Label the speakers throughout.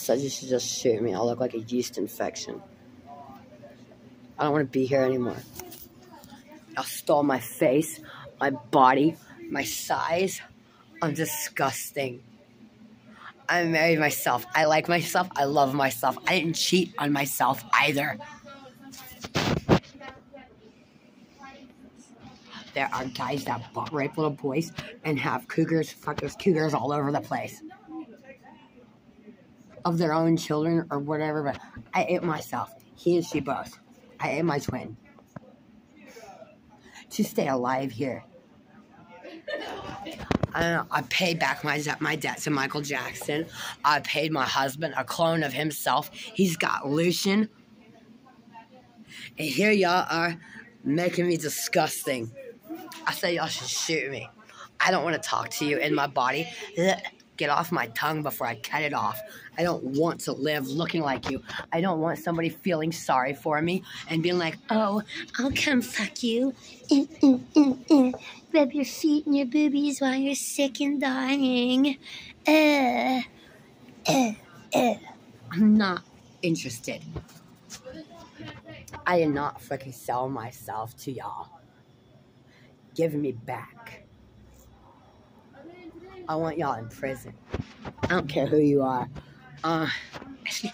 Speaker 1: said you should just shoot me. I'll look like a yeast infection. I don't want to be here anymore. Y'all stole my face, my body, my size. I'm disgusting. I married myself. I like myself. I love myself. I didn't cheat on myself either. There are guys that butt rape little boys and have cougars, fuckers, cougars all over the place. Of their own children or whatever, but I ate myself. He and she both. I ate my twin. To stay alive here. I don't know. I paid back my my debt to Michael Jackson. I paid my husband a clone of himself. He's got Lucian. And here y'all are making me disgusting. I say y'all should shoot me. I don't want to talk to you in my body. Get off my tongue before I cut it off. I don't want to live looking like you. I don't want somebody feeling sorry for me and being like, oh, I'll come fuck you. Rub your feet and your boobies while you're sick and dying. Uh, uh, uh. I'm not interested. I did not fucking sell myself to y'all. Give me back. I want y'all in prison. I don't care who you are. Uh, actually,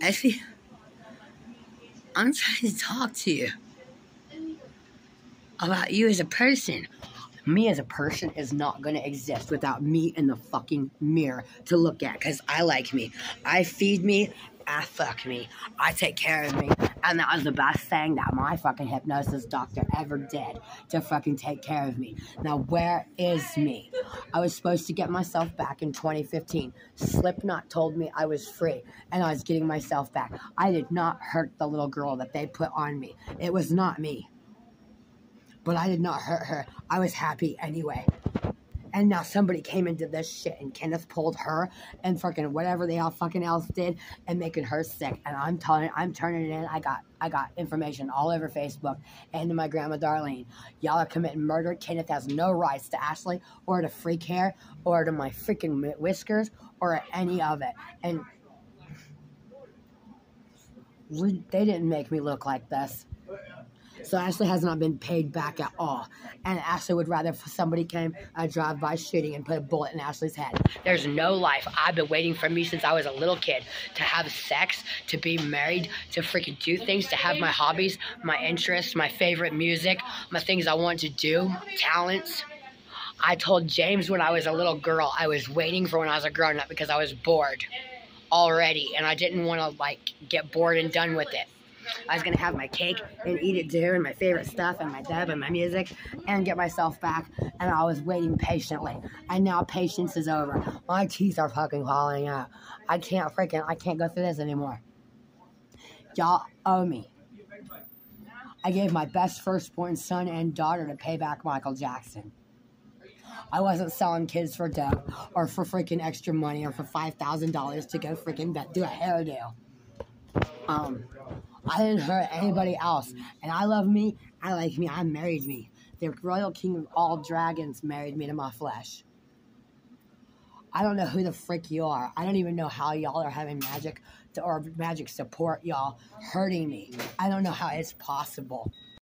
Speaker 1: actually, I'm trying to talk to you about you as a person. Me as a person is not to exist without me in the fucking mirror to look at because I like me. I feed me I fuck me. I take care of me. And that was the best thing that my fucking hypnosis doctor ever did to fucking take care of me. Now, where is me? I was supposed to get myself back in 2015. Slipknot told me I was free and I was getting myself back. I did not hurt the little girl that they put on me. It was not me. But I did not hurt her. I was happy anyway. And now somebody came into this shit and Kenneth pulled her and fucking whatever they all fucking else did and making her sick. And I'm telling I'm turning it in. I got I got information all over Facebook and to my grandma Darlene. Y'all are committing murder. Kenneth has no rights to Ashley or to freak hair or to my freaking whiskers or any of it. And they didn't make me look like this. So Ashley has not been paid back at all. And Ashley would rather somebody came a drive-by shooting and put a bullet in Ashley's head. There's no life. I've been waiting for me since I was a little kid to have sex, to be married, to freaking do things, to have my hobbies, my interests, my favorite music, my things I want to do, talents. I told James when I was a little girl I was waiting for when I was a grown up because I was bored already and I didn't want to like get bored and done with it. I was gonna have my cake and eat it too, and my favorite stuff, and my dub, and my music, and get myself back. And I was waiting patiently. And now patience is over. My teeth are fucking falling out. I can't freaking, I can't go through this anymore. Y'all owe me. I gave my best firstborn son and daughter to pay back Michael Jackson. I wasn't selling kids for dough or for freaking extra money or for five thousand dollars to go freaking do a hairdo. Um, I didn't hurt anybody else. And I love me. I like me. I married me. The royal king of all dragons married me to my flesh. I don't know who the frick you are. I don't even know how y'all are having magic to, or magic support y'all hurting me. I don't know how it's possible.